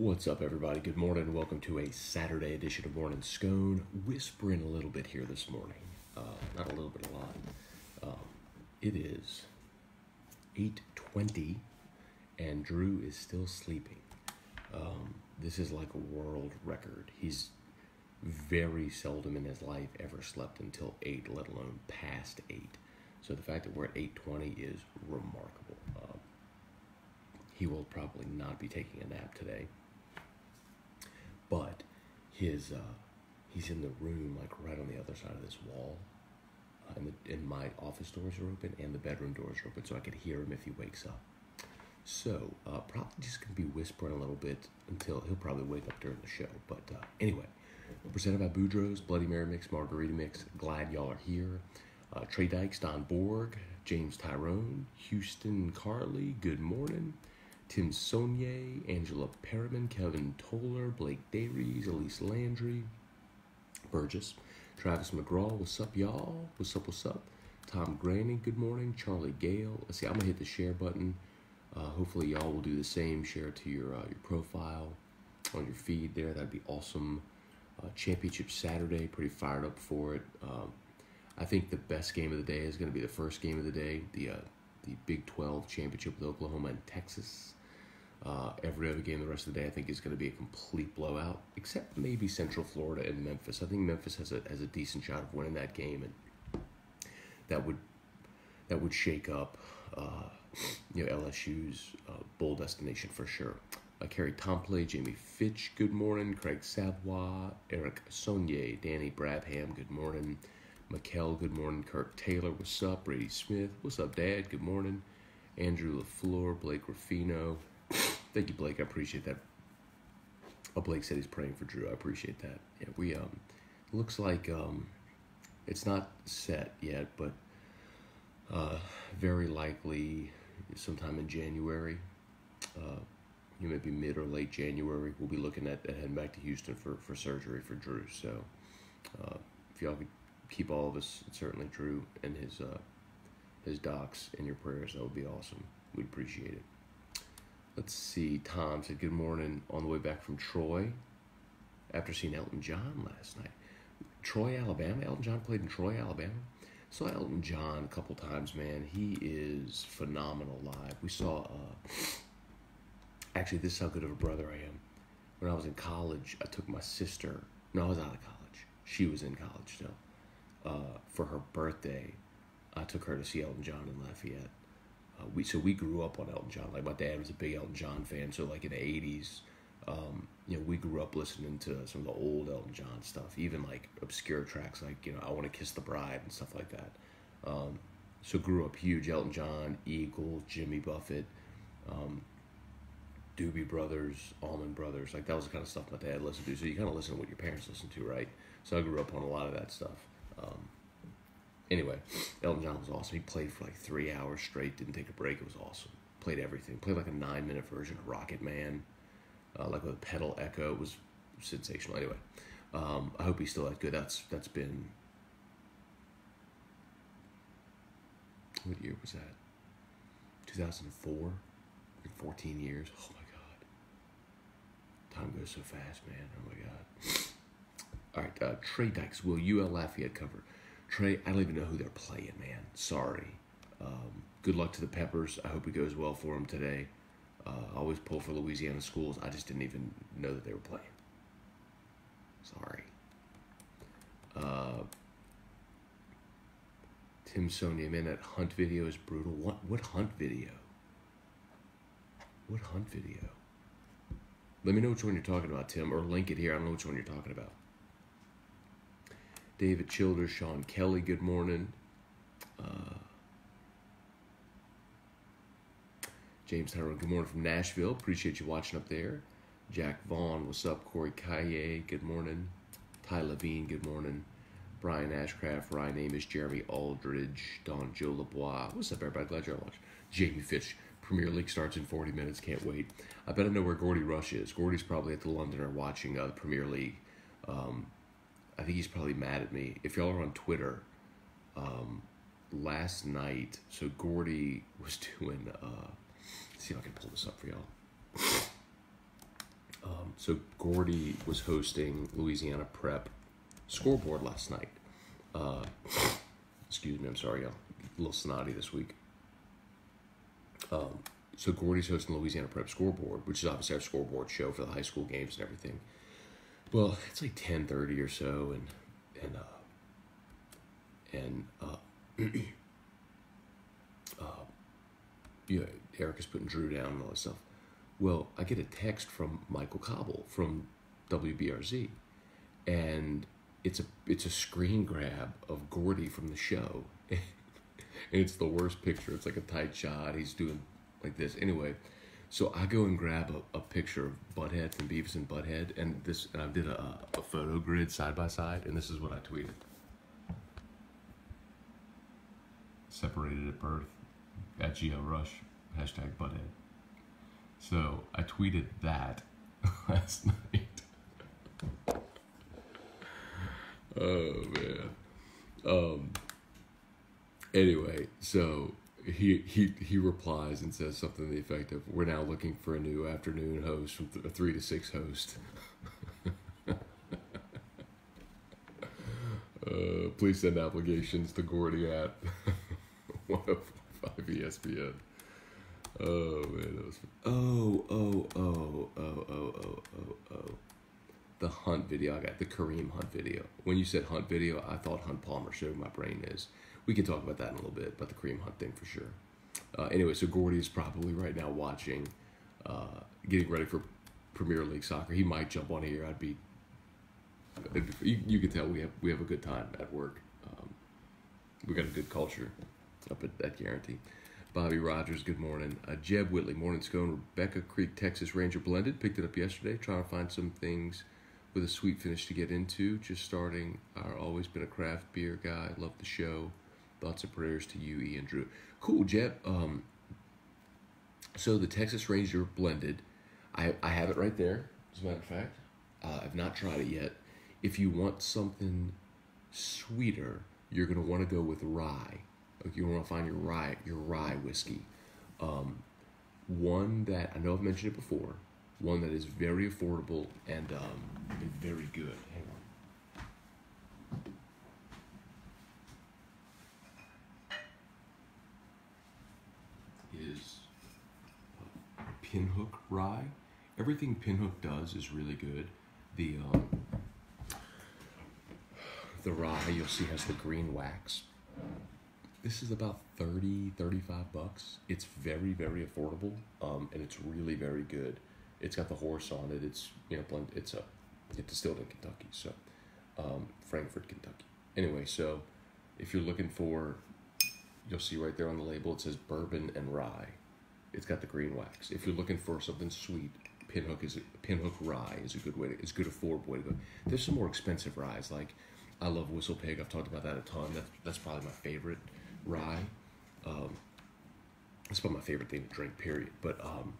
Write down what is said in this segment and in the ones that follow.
What's up, everybody? Good morning. Welcome to a Saturday edition of Morning Scone. Whispering a little bit here this morning. Uh, not a little bit, a lot. Um, it is 8.20 and Drew is still sleeping. Um, this is like a world record. He's very seldom in his life ever slept until 8, let alone past 8. So the fact that we're at 8.20 is remarkable. Um, he will probably not be taking a nap today. But his uh, he's in the room like right on the other side of this wall. Uh, and, the, and my office doors are open and the bedroom doors are open, so I could hear him if he wakes up. So uh, probably just gonna be whispering a little bit until he'll probably wake up during the show. But uh, anyway, presented by Boudreaux's Bloody Mary Mix, Margarita Mix. Glad y'all are here. Uh, Trey Dykes, Don Borg, James Tyrone, Houston Carly. Good morning. Tim Saunier, Angela Perriman, Kevin Toller, Blake Dayries, Elise Landry, Burgess, Travis McGraw, what's up, y'all? What's up, what's up? Tom Granning, good morning. Charlie Gale. Let's see, I'm gonna hit the share button. Uh, hopefully, y'all will do the same. Share to your uh, your profile on your feed there. That'd be awesome. Uh, Championship Saturday, pretty fired up for it. Um, I think the best game of the day is going to be the first game of the day, the uh, the Big 12 championship with Oklahoma and Texas. Uh, every other game the rest of the day, I think, is going to be a complete blowout, except maybe Central Florida and Memphis. I think Memphis has a has a decent shot of winning that game, and that would that would shake up, uh, you know, LSU's uh, bowl destination for sure. Uh, Kerry Tomplay, Jamie Fitch, good morning. Craig Savoy, Eric Saunier, Danny Brabham, good morning. Mikkel, good morning. Kirk Taylor, what's up? Brady Smith, what's up, Dad? Good morning. Andrew LaFleur, Blake Ruffino, Thank you, Blake. I appreciate that. Oh, Blake said he's praying for Drew. I appreciate that. Yeah, we um, looks like um, it's not set yet, but uh, very likely sometime in January. Uh, you know, maybe mid or late January. We'll be looking at, at heading back to Houston for, for surgery for Drew. So, uh, if y'all could keep all of us, certainly Drew and his uh, his docs in your prayers, that would be awesome. We'd appreciate it. Let's see. Tom said, Good morning on the way back from Troy after seeing Elton John last night. Troy, Alabama. Elton John played in Troy, Alabama. Saw Elton John a couple times, man. He is phenomenal live. We saw, uh, actually, this is how good of a brother I am. When I was in college, I took my sister, no, I was out of college. She was in college still. Uh, for her birthday, I took her to see Elton John in Lafayette uh, we so we grew up on Elton John. Like my dad was a big Elton John fan. So like in the '80s, um, you know, we grew up listening to some of the old Elton John stuff, even like obscure tracks like you know "I Want to Kiss the Bride" and stuff like that. Um, so grew up huge Elton John, Eagles, Jimmy Buffett, um, Doobie Brothers, Allman Brothers. Like that was the kind of stuff my dad listened to. So you kind of listen to what your parents listen to, right? So I grew up on a lot of that stuff. Um, Anyway, Elton John was awesome. He played for like three hours straight, didn't take a break. It was awesome. Played everything. Played like a nine minute version of Rocket Man, uh, like with a pedal echo. It was sensational. Anyway, um, I hope he's still that good. That's that's been what year was that? 2004. 14 years. Oh my god. Time goes so fast, man. Oh my god. All right, uh, Trey Dykes. Will UL Lafayette cover? Trey, I don't even know who they're playing, man. Sorry. Um, good luck to the Peppers. I hope it goes well for them today. Uh, always pull for Louisiana schools. I just didn't even know that they were playing. Sorry. Uh, Tim Sonia, man, that hunt video is brutal. What what hunt video? What hunt video? Let me know which one you're talking about, Tim, or link it here. I don't know which one you're talking about. David Childers, Sean Kelly, good morning. Uh, James Tyrone, good morning from Nashville. Appreciate you watching up there. Jack Vaughn, what's up? Corey Kaye, good morning. Ty Levine, good morning. Brian Ashcraft, Ryan Amos, Jeremy Aldridge, Don Joe LeBois. What's up, everybody? Glad you're watching. Jamie Fitch, Premier League starts in 40 minutes. Can't wait. I bet I know where Gordy Rush is. Gordy's probably at the Londoner watching uh, the Premier League. Um, I think he's probably mad at me. If y'all are on Twitter, um, last night, so Gordy was doing. Uh, see if I can pull this up for y'all. Um, so Gordy was hosting Louisiana Prep scoreboard last night. Uh, excuse me, I'm sorry, I'm a little snotty this week. Um, so Gordy's hosting Louisiana Prep scoreboard, which is obviously our scoreboard show for the high school games and everything. Well, it's like ten thirty or so, and and uh, and uh, uh, is putting Drew down and all that stuff. Well, I get a text from Michael Cobble from WBRZ, and it's a it's a screen grab of Gordy from the show, and it's the worst picture. It's like a tight shot. He's doing like this. Anyway, so I go and grab a, a picture of Butthead from Beavis and Butthead, and this and I did a, a photo grid side by side, and this is what I tweeted. Separated at birth, at Geo Rush, hashtag Butthead. So I tweeted that last night. oh man. Um. Anyway, so he he he replies and says something to the effect of, "We're now looking for a new afternoon host from th- a three to six host." uh, please send applications to Gordy at 105 ESPN. Oh man, that was. Oh oh oh oh oh oh oh oh. The hunt video I got the Kareem Hunt video. When you said Hunt video, I thought Hunt Palmer showed my brain is. We can talk about that in a little bit, about the Kareem Hunt thing for sure. Uh, anyway, so Gordy is probably right now watching, uh, getting ready for Premier League soccer. He might jump on here. I'd be. You, you can tell we have we have a good time at work. Um, we got a good culture up at, that Guaranty. Bobby Rogers, good morning. Uh, Jeb Whitley, morning scone. Rebecca Creek, Texas Ranger blended. Picked it up yesterday. Trying to find some things with a sweet finish to get into. Just starting. I've always been a craft beer guy. Love the show. Thoughts and prayers to you, Ian Drew. Cool, Jeb. Um, so the Texas Ranger blended, I, I have it right there. As a matter of fact, uh, I've not tried it yet. If you want something sweeter, you're gonna want to go with rye. Like you want to find your rye your rye whiskey. Um, one that I know I've mentioned it before. One that is very affordable and um, and very good. Hang on. Is uh, Pinhook rye. Everything Pinhook does is really good. The um, the rye you'll see has the green wax. This is about 30, 35 bucks. It's very, very affordable, um, and it's really very good. It's got the horse on it. It's you know blend. It's a it's distilled in Kentucky, so um, Frankfort, Kentucky. Anyway, so if you're looking for, you'll see right there on the label it says bourbon and rye. It's got the green wax. If you're looking for something sweet, Pinhook is Pinhook rye is a good way to. It's good affordable way to go. There's some more expensive ryes like I love Whistle Pig. I've talked about that a ton. That's that's probably my favorite rye. Um, it's probably my favorite thing to drink. Period. But um,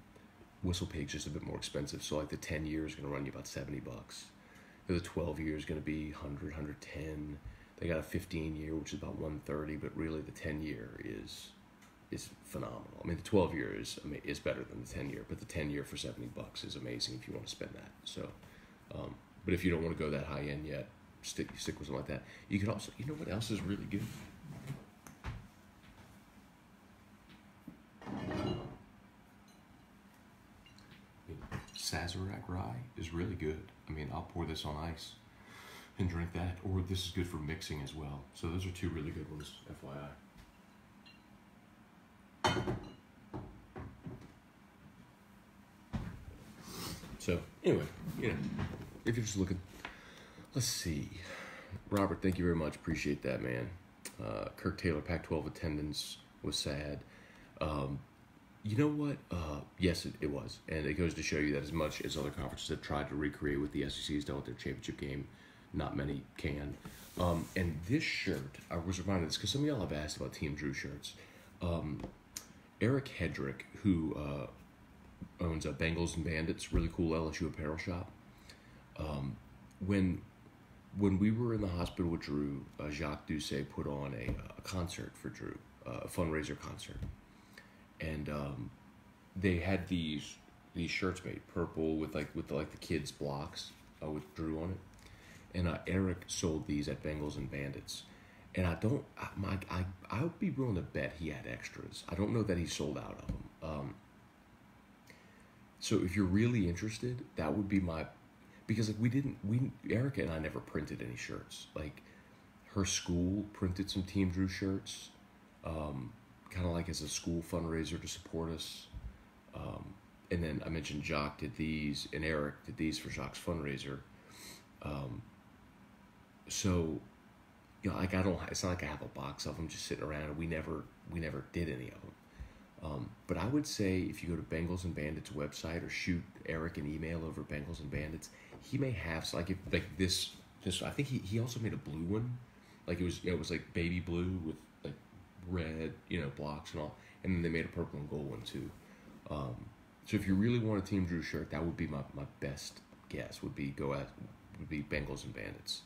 Whistle Pig's just a bit more expensive. So like the 10 year is going to run you about 70 bucks. The 12 year is going to be 100, 110. They got a 15 year, which is about 130, but really the 10 year is is phenomenal. I mean, the 12 year is is better than the 10 year, but the 10 year for 70 bucks is amazing if you want to spend that. So, um, but if you don't want to go that high end yet, stick stick with something like that. You can also, you know, what else is really good? Sazerac rye is really good. I mean, I'll pour this on ice and drink that, or this is good for mixing as well. So those are two really good ones, FYI. So anyway, you know, if you're just looking, let's see. Robert, thank you very much. Appreciate that, man. Uh, Kirk Taylor, Pac-12 attendance was sad. Um, you know what? Uh, yes, it, it, was, and it goes to show you that as much as other conferences have tried to recreate what the SEC's done with their championship game, not many can. Um, and this shirt, I was reminded of this because some of y'all have asked about Team Drew shirts. Um, Eric Hedrick, who uh, owns a Bengals and Bandits, really cool LSU apparel shop. Um, when when we were in the hospital with Drew, uh, Jacques Doucet put on a, a concert for Drew, uh, a fundraiser concert, and um, they had these these shirts made purple with like with the, like the kids blocks uh, with Drew on it, and uh, Eric sold these at Bengals and Bandits, and I don't I, my I I would be willing to bet he had extras. I don't know that he sold out of them. Um, so if you're really interested, that would be my because like we didn't we Erica and I never printed any shirts. Like her school printed some Team Drew shirts, um, kind of like as a school fundraiser to support us. Um, and then I mentioned Jock did these, and Eric did these for Jock's fundraiser. Um, so, you know, like I don't, it's not like I have a box of them just sitting around. We never, we never did any of them. Um, but I would say if you go to Bengals and Bandits website or shoot Eric an email over Bengals and Bandits, he may have so like if like this. This I think he, he also made a blue one, like it was you know, it was like baby blue with like red you know blocks and all, and then they made a purple and gold one too. Um, so if you really want a Team Drew shirt, that would be my, my best guess. Would be go at would be Bengals and Bandits.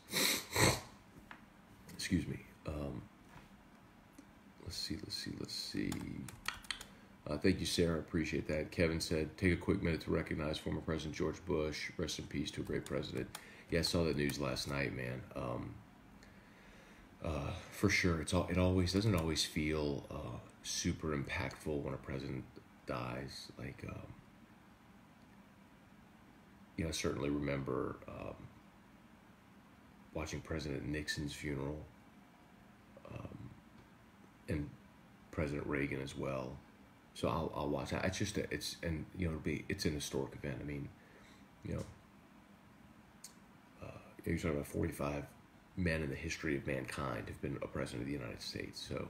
Excuse me. Um, let's see. Let's see. Let's see. Uh, thank you, Sarah. I appreciate that. Kevin said, take a quick minute to recognize former President George Bush. Rest in peace to a great president. Yeah, I saw that news last night, man. Um, uh, for sure, it's all. It always doesn't always feel uh, super impactful when a president dies. Like, um, you know, I certainly remember um, watching President Nixon's funeral, um, and President Reagan as well. So I'll I'll watch. It's just a, it's and you know it'll be it's an historic event. I mean, you know, uh, you're talking about forty five men in the history of mankind have been a president of the United States. So,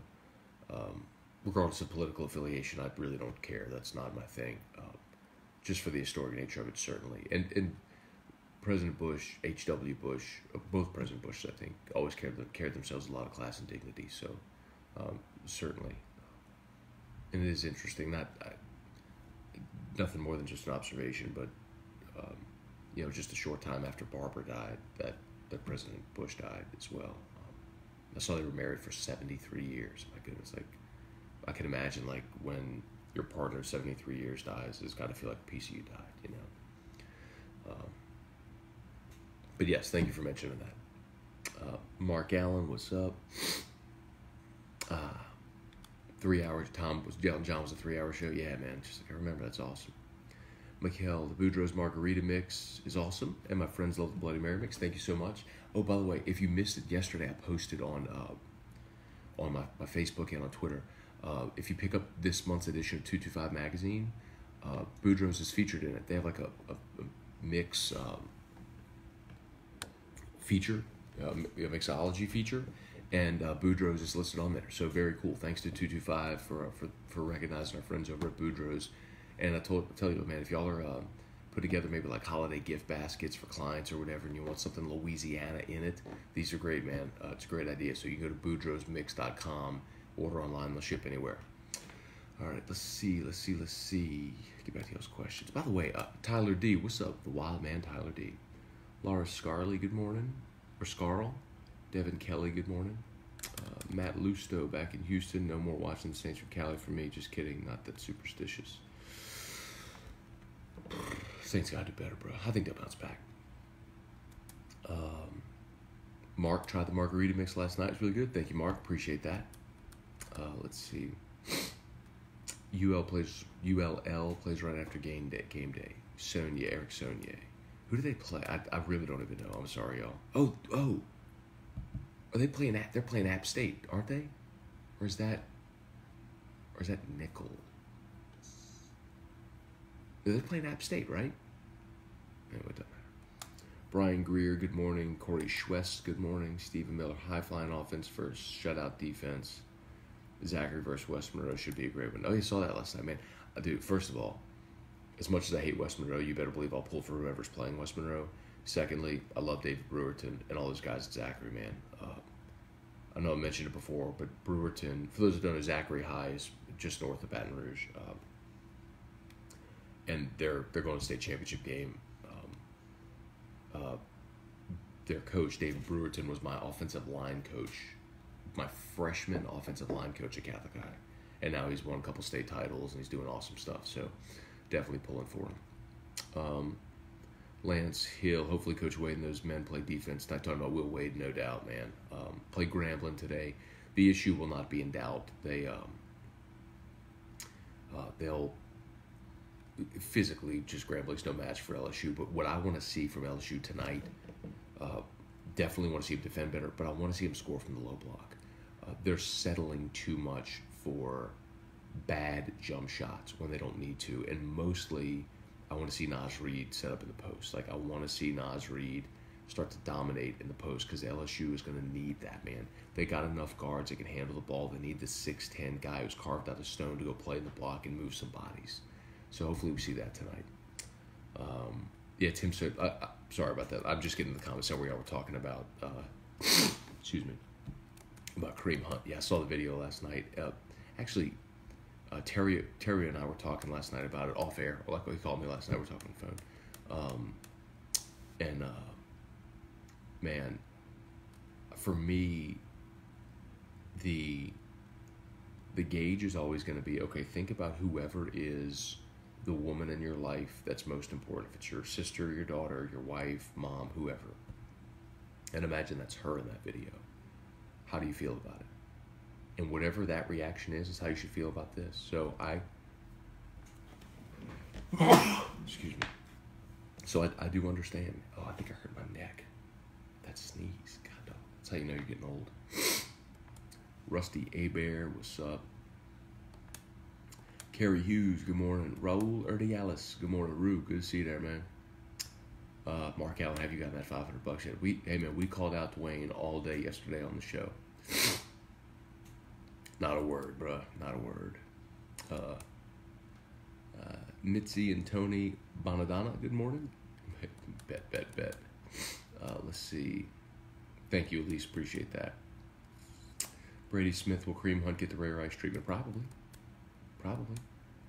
um, regardless of political affiliation, I really don't care. That's not my thing. Uh, just for the historic nature of it, certainly. And and President Bush, H. W. Bush, uh, both President Bushes, I think, always cared cared themselves a lot of class and dignity. So, um, certainly and it is interesting. Not I, nothing more than just an observation, but um, you know, just a short time after Barbara died, that that President Bush died as well. Um, I saw they were married for seventy three years. My goodness, like I can imagine, like when your partner seventy three years dies, it's got to feel like a piece of you died, you know. Um, but yes, thank you for mentioning that. Uh, Mark Allen, what's up? Uh, three hours. Tom was John John was a three hour show. Yeah, man. Just like I remember, that's awesome. Mikhail, the Boudreaux's margarita mix is awesome, and my friends love the Bloody Mary mix. Thank you so much. Oh, by the way, if you missed it yesterday, I posted on uh, on my, my Facebook and on Twitter. Uh, if you pick up this month's edition of 225 magazine, uh, Boudreaux's is featured in it. They have like a, a, a mix um, feature, uh, a mixology feature, and uh, Boudreaux's is listed on there. So very cool. Thanks to two two five for for for recognizing our friends over at Boudreaux's. And I told tell you, man, if y'all are uh, put together maybe like holiday gift baskets for clients or whatever, and you want something Louisiana in it, these are great, man. Uh, it's a great idea. So you can go to boudreauxmix.com, order online, they'll ship anywhere. All right, let's see, let's see, let's see. Get back to those questions. By the way, uh, Tyler D, what's up? The wild man, Tyler D. Laura Scarley, good morning. Or Scarl. Devin Kelly, good morning. Uh, Matt Lusto back in Houston. No more watching the Saints from Cali for me. Just kidding. Not that superstitious. Saints got to do better, bro. I think they'll bounce back. Um, Mark tried the margarita mix last night. It's really good. Thank you, Mark. Appreciate that. Uh, let's see. UL plays ULL plays right after game day. Game day. Sonia, Eric Sonia. Who do they play? I, I really don't even know. I'm sorry, y'all. Oh, oh. Are they playing? They're playing App State, aren't they? Or is that? Or is that Nicholls? They're playing App State, right? Anyway, it doesn't matter. Brian Greer, good morning. Corey Schwest, good morning. Stephen Miller, high flying offense first, shutout defense. Zachary versus West Monroe should be a great one. Oh, you saw that last night, man. Uh, dude, first of all, as much as I hate West Monroe, you better believe I'll pull for whoever's playing West Monroe. Secondly, I love David Brewerton and all those guys at Zachary, man. Uh, I know I mentioned it before, but Brewerton, for those who don't know, Zachary High is just north of Baton Rouge. Um, and they're they're going to state championship game. Um, uh, their coach, David Brewerton, was my offensive line coach, my freshman offensive line coach at Catholic High. And now he's won a couple state titles and he's doing awesome stuff. So definitely pulling for him. Um, Lance Hill, hopefully Coach Wade and those men play defense. Not talking about Will Wade, no doubt, man. Um, play Grambling today. The issue will not be in doubt. They um, uh, they'll physically just Grambling's no match for LSU. But what I want to see from LSU tonight, uh, definitely want to see them defend better. But I want to see them score from the low block. Uh, they're settling too much for bad jump shots when they don't need to, and mostly I want to see Naz Reid set up in the post. Like I want to see Naz Reid start to dominate in the post because LSU is going to need that man. They got enough guards that can handle the ball. They need the six ten guy who's carved out of stone to go play in the block and move some bodies. So hopefully we see that tonight. Um, yeah, Tim said. Sorry about that. I'm just getting the comments that we are talking about. Uh, excuse me. About Kareem Hunt. Yeah, I saw the video last night. Uh, actually, uh, Terry Terry and I were talking last night about it off air. Like he called me last night. We are talking on the phone. Um, and uh, man, for me, the the gauge is always going to be okay. Think about whoever is the woman in your life that's most important. If it's your sister, your daughter, your wife, mom, whoever, and imagine that's her in that video. How do you feel about it? And whatever that reaction is, is how you should feel about this. So I, excuse me. So I, I do understand. Oh, I think I hurt my neck. That sneeze. God, that's how you know you're getting old. Rusty A Bear, what's up? Kerry Hughes, good morning. Raul Erdialis, good morning. Rue, good to see you there, man. Uh, Mark Allen, have you gotten that 500 bucks yet? We, hey man, we called out Dwayne all day yesterday on the show. Not a word, bruh. Not a word. Uh, uh, Mitzi and Tony Bonadonna, good morning. bet, bet, bet. Uh, let's see. Thank you, Elise. Appreciate that. Brady Smith will Kareem Hunt get the Ray Rice treatment? Probably. Probably.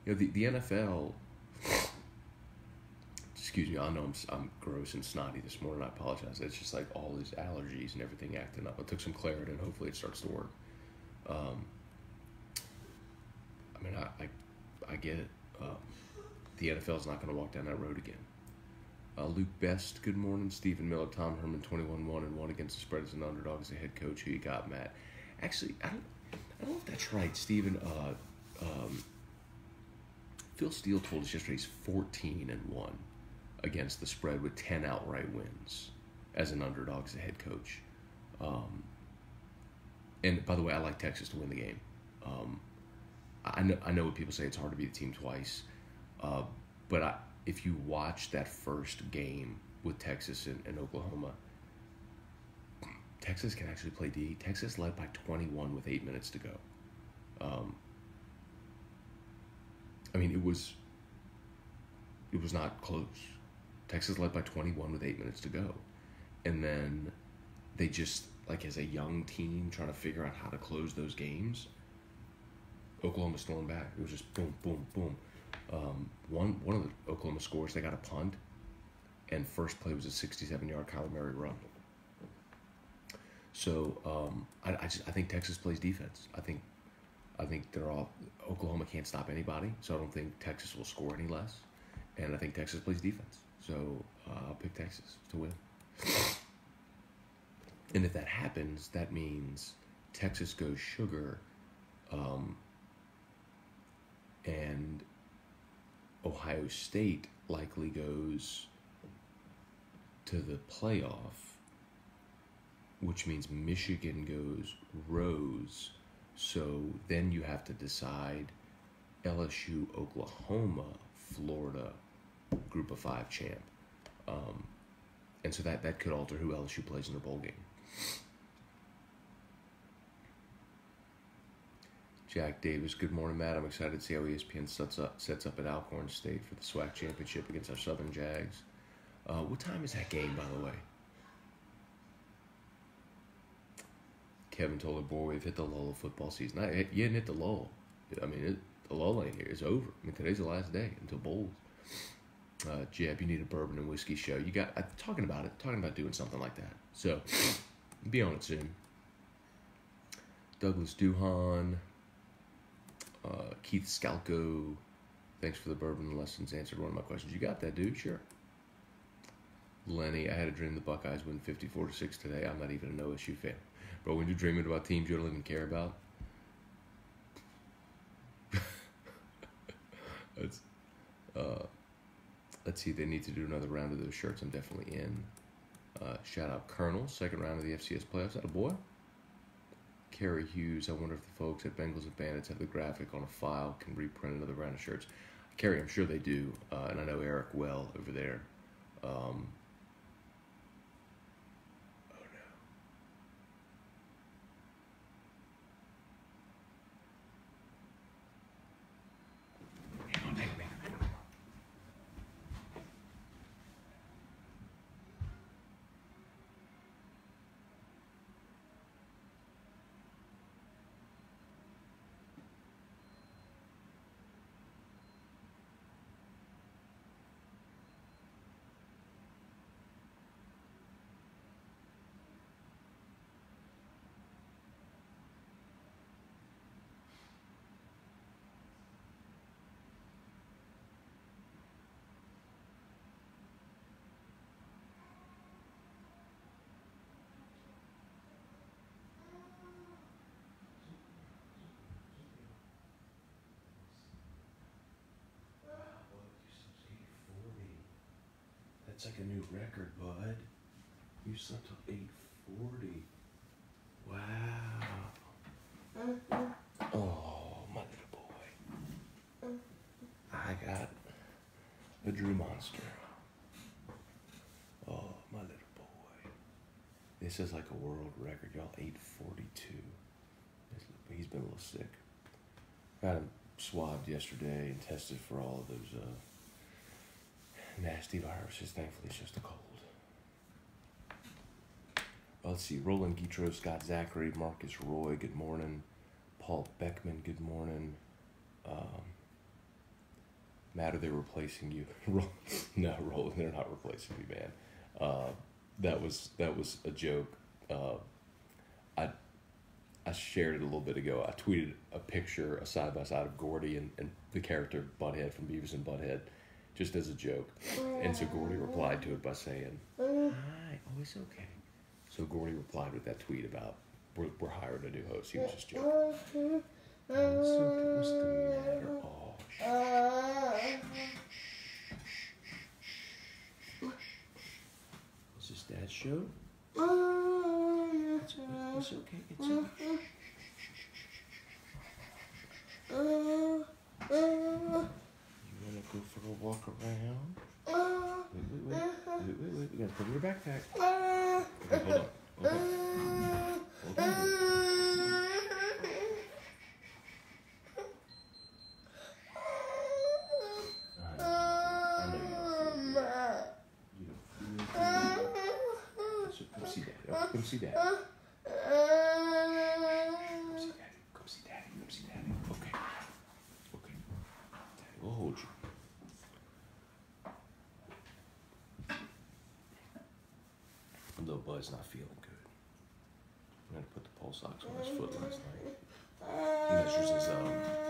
You know, the, the NFL. Excuse me, I know I'm, I'm gross and snotty this morning. I apologize. It's just like all these allergies and everything acting up. I took some Claritin. Hopefully, it starts to work. Um, I mean, I, I, I get it. Um, the NFL is not going to walk down that road again. Uh, Luke Best, good morning. Stephen Miller, Tom Herman, 21 1 and 1 against the spread as an underdog as a head coach. Who you got, Matt? Actually, I don't, I don't know if that's right, Stephen. Uh, um, Phil Steele told us yesterday he's 14 and 1 against the spread with 10 outright wins as an underdog as a head coach. Um, and by the way, I like Texas to win the game. Um, I know I know what people say it's hard to beat a team twice, uh, but I, if you watch that first game with Texas and, and, Oklahoma, Texas can actually play D. Texas led by 21 with eight minutes to go. Um, I mean, it was it was not close. Texas led by 21 with eight minutes to go, and then they just like as a young team trying to figure out how to close those games. Oklahoma stormed back. It was just boom, boom, boom um, one one of the Oklahoma scores, they got a punt, and first play was a 67-yard Kyler Murray run. So um, I, I, just, I think Texas plays defense. I think I think they're all Oklahoma can't stop anybody, so I don't think Texas will score any less, and I think Texas plays defense. So uh, I'll pick Texas to win. And if that happens, that means Texas goes sugar, um, and Ohio State likely goes to the playoff, which means Michigan goes Rose. So then you have to decide LSU, Oklahoma, Florida, group of five champ. Um, and so that, that could alter who LSU plays in their bowl game. Jack Davis, good morning, Matt. I'm excited to see how ESPN sets up sets up at Alcorn State for the SWAC championship against our Southern Jags. Uh, what time is that game, by the way? Kevin told boy, we've hit the lull of football season. I, you hadn't hit the lull. I mean, it, the lull ain't here. It's over. I mean, today's the last day until bowls. Uh, Jeb, you need a bourbon and whiskey show. You got uh, talking about it, talking about doing something like that. So, be on it soon. Douglas Duhan, uh, Keith Scalco, Thanks for the bourbon lessons. Answered one of my questions. You got that, dude? Sure. Lenny, I had a dream the Buckeyes win 54 to 6 today. I'm not even an OSU fan. Bro, when you're dreaming about teams you don't even care about, uh, let's see, they need to do another round of those shirts. I'm definitely in. Uh, shout out Colonel, second round of the FCS playoffs. That a boy. Kerry Hughes, I wonder if the folks at Bengals and Bandits have the graphic on a file, can reprint another round of shirts. Kerry, I'm sure they do, uh, and I know Eric well over there. Um, oh no. Hang on, hang on, hang on, hang on. That's like a new record, bud. You slept till eight forty. Wow. Oh, my little boy. I got a Drew Monster. Oh, my little boy. This is like a world record, y'all. Eight forty-two. He's been a little sick. Got him swabbed yesterday and tested for all of those. Uh, nasty viruses. Thankfully, it's just a cold. Uh, let's see. Roland Guitro, Scott Zachary, Marcus Roy, good morning. Paul Beckman, good morning. Um, Matt, are they replacing you? no, Roland, they're not replacing me, man. Uh, that was that was a joke. Uh, I I shared it a little bit ago. I tweeted a picture, a side by side of Gordy and, and the character Butthead from Beavis and Butthead just as a joke. And so Gordy replied to it by saying, Hi, oh, it's okay. So Gordy replied with that tweet about, we're, we're hiring a new host. He was just joking. Oh, okay. What's the matter? Oh, shh. Is this Dad's show? It's, it's okay. It's okay. You wanna go for a walk around? Wait, wait, wait. Wait. Gotta put in your backpack. Uh, okay. Hold on. Hold on. I know, I know you don't feel good. You don't feel good. So come see Daddy. Okay, come see Daddy. Come see Daddy. Come see Daddy. Come see Daddy. Okay. Okay. Daddy will hold you. Little Bud's not feeling good. I'm gonna put the pulse ox on his foot last night. He measures his um